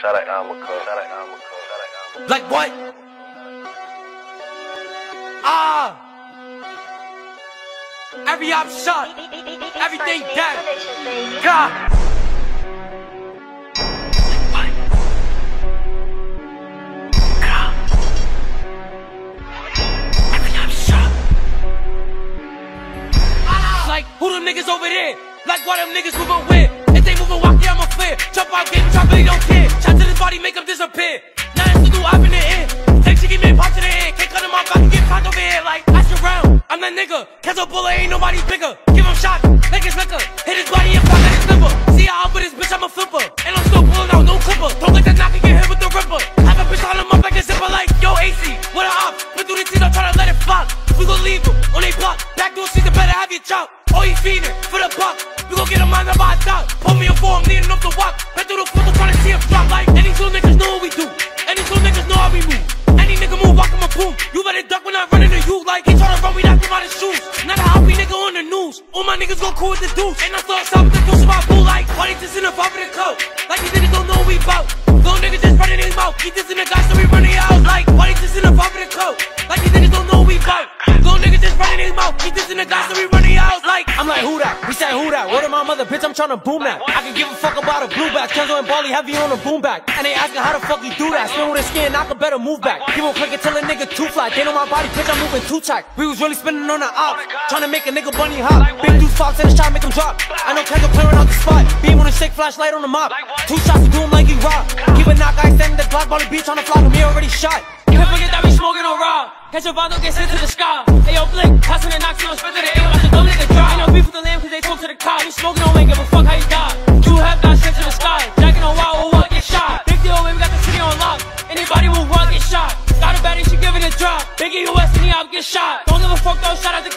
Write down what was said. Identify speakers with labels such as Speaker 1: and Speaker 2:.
Speaker 1: Shout out Cub. Shout out Alma
Speaker 2: Like what? Ah! Every op shot, everything dead. God! Like, who them niggas over there? Like, why them niggas moving weird? If they moving wacky, I'ma. Jump out, get drop, they don't care. Shot to this body, make him disappear. Nothing to do, I'm in the air. Take give me pop to the head. Can't cut him off, I can get popped over here. Like, I should. I'm that nigga. Catch a bullet, ain't nobody bigger. Give him shots, make his liquor. Hit his body and pop like a slipper. See how I'm with this bitch, I'm a flipper. And I'm still pulling out, no clipper. Don't let that knock and get hit with the ripper. Have a bitch on him up like a zipper, like, yo, AC, what a op. Been through the team, I'm tryna let it flop. We gon' leave him on they block. Back door season, better have your chop. Oh, he feeding for the buck. We gon' get him on the by top. Form, needing enough to walk. Been through the football, tryna see him drop. Like, any two niggas know what we do. Any two niggas know how we move. Any nigga move, walk him a boom. You better duck when I run into you. Like, he tryna run, we knock him out his shoes. Not a happy nigga on the news. All my niggas go cool with the deuce. And I start stop with the deuce my boo. Like, why they just in the pop of the coat? Like, these niggas don't know what we bout. Little niggas just running his mouth. He just in the guy, so we running out. Like, why they just in the pop of the coat? Like, these niggas don't know what we bout. Little niggas just running his mouth. He just in the guy, so we I'm like, who that? We said, who that? Word my mother, bitch, I'm tryna boom that. I can give a fuck about a blue back. Kenzo and Bally heavy on a boom back. And they asking how the fuck you do that. Spin with his skin, knock a better move back. He won't click till a nigga too fly. They know my body, bitch, I'm moving too tight. We was really spinning on the op. Tryna make a nigga bunny hop. Big dudes fox and it's tryna make him drop. I know Kenzo clearing out the spot. Beam on a shake flashlight on the mop. Two shots to do him like he rock. Keep a knock, I stand in the clock, Bally beach on the flock, me already shot. Can't forget that we smoking on raw. Catch a bottle, get sent to the sky. Hey Biggie, US, and op, get shot. Don't give a fuck, though, shout out. To the